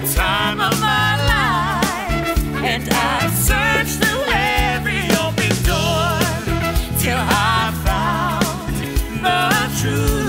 time of my life, and I searched through every open door till I found the truth.